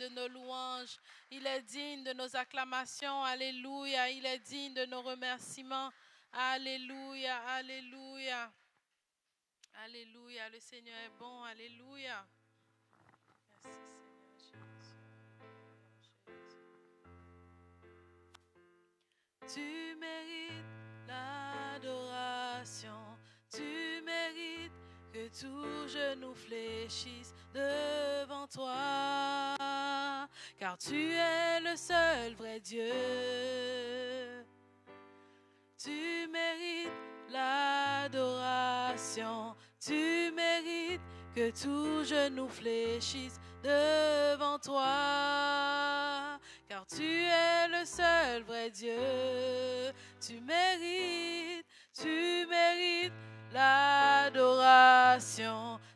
de nos louanges. Il est digne de nos acclamations. Alléluia. Il est digne de nos remerciements. Alléluia. Alléluia. Alléluia. Le Seigneur est bon. Alléluia. Tu mérites l'adoration, tu mérites que tout genou fléchisse devant toi, car tu es le seul vrai Dieu. Tu mérites l'adoration, tu mérites que tout genou fléchisse devant toi, car tu es le seul vrai Dieu. Tu mérites, tu mérites l'adoration,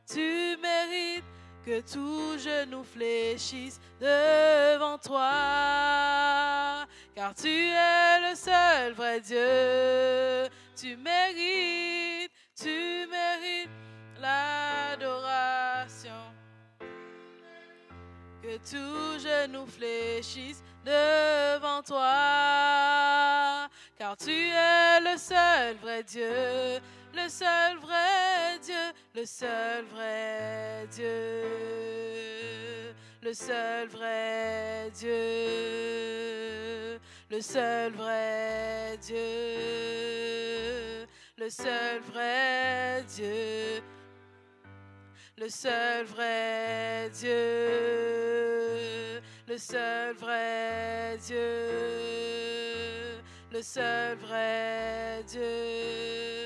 tu mérites que tout genou fléchisse devant toi, car tu es le seul vrai Dieu. Tu mérites, tu mérites l'adoration. Que tout genou fléchisse devant toi, car tu es le seul vrai Dieu, le seul vrai Dieu, le seul vrai Dieu, le seul vrai Dieu, le seul vrai Dieu, le seul vrai Dieu le seul vrai Dieu, le seul vrai Dieu, le seul vrai Dieu,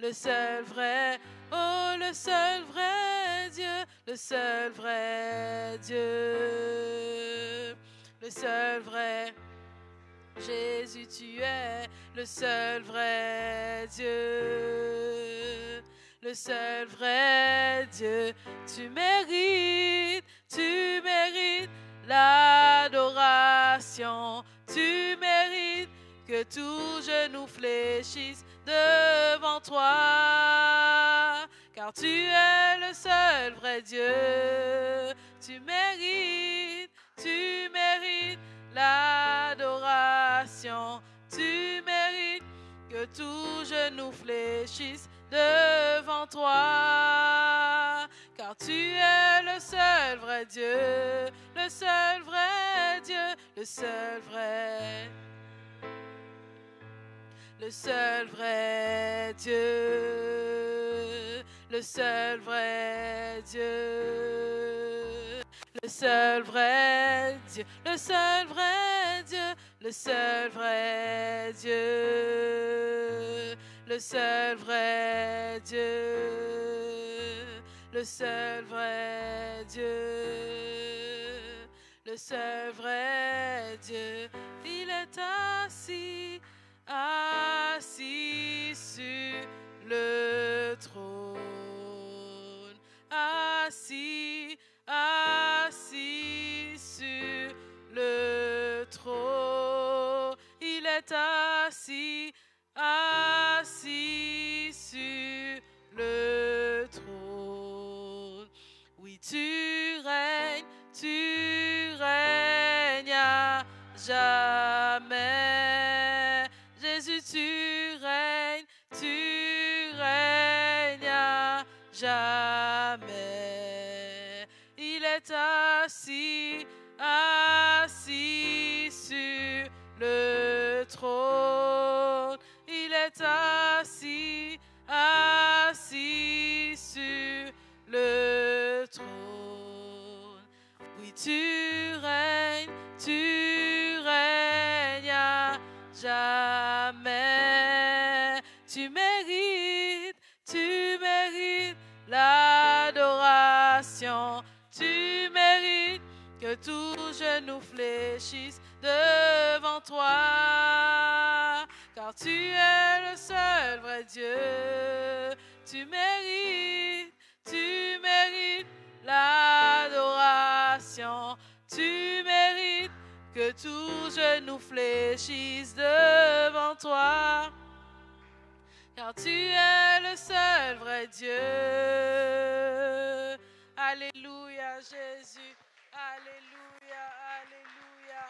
le seul vrai, oh le seul vrai Dieu, le seul vrai Dieu, le seul vrai. Jésus, tu es le seul vrai Dieu le seul vrai Dieu. Tu mérites, tu mérites l'adoration. Tu mérites que tout genou fléchisse devant toi. Car tu es le seul vrai Dieu. Tu mérites, tu mérites l'adoration. Tu mérites que tout genou fléchisse devant toi, car tu es le seul vrai Dieu, le seul vrai Dieu, le seul vrai, le seul vrai Dieu, le seul vrai Dieu, le seul vrai Dieu, le seul vrai Dieu, le seul vrai Dieu. Le seul vrai Dieu, le seul vrai Dieu, le seul vrai Dieu. Il est assis, est assis, assis sur le trône assis, assis sur le trône. Oui, tu règnes, tu règnes à jamais. Tu mérites, tu mérites l'adoration. Que tout genou fléchisse devant toi car tu es le seul vrai Dieu. Tu mérites, tu mérites l'adoration. Tu mérites que tout genou fléchisse devant toi. Car tu es le seul vrai Dieu. Alléluia Jésus. Alléluia, Alléluia,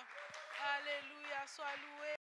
Alléluia, sois loué.